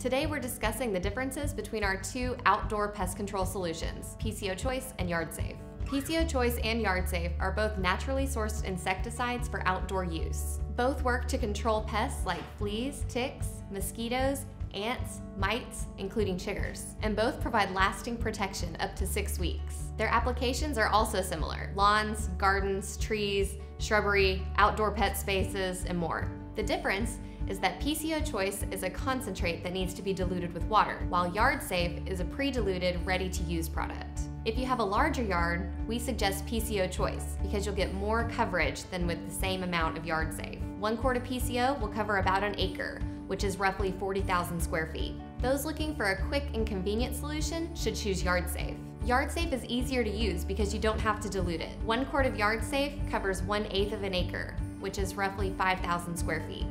Today we're discussing the differences between our two outdoor pest control solutions, PCO Choice and YardSafe. PCO Choice and YardSafe are both naturally sourced insecticides for outdoor use. Both work to control pests like fleas, ticks, mosquitoes, ants, mites, including chiggers, and both provide lasting protection up to six weeks. Their applications are also similar lawns, gardens, trees, shrubbery, outdoor pet spaces, and more. The difference is that PCO Choice is a concentrate that needs to be diluted with water, while YardSafe is a pre-diluted, ready-to-use product. If you have a larger yard, we suggest PCO Choice because you'll get more coverage than with the same amount of YardSafe. One quart of PCO will cover about an acre, which is roughly 40,000 square feet. Those looking for a quick and convenient solution should choose Yard YardSafe. YardSafe is easier to use because you don't have to dilute it. One quart of YardSafe covers one eighth of an acre, which is roughly 5,000 square feet.